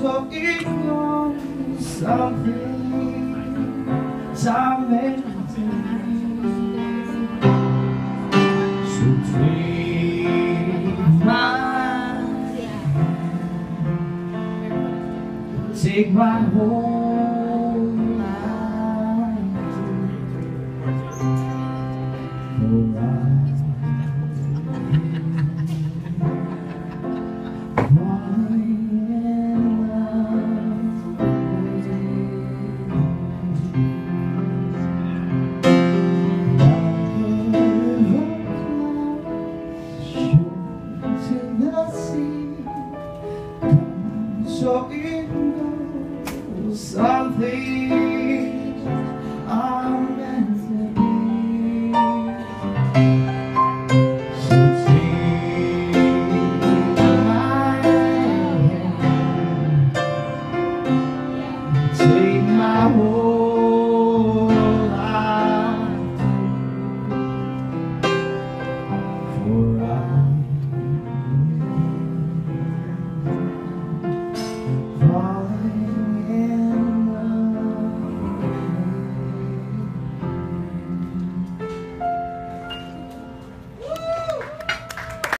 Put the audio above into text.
So take my Take my whole life. talking about something I'm meant to be. Take my whole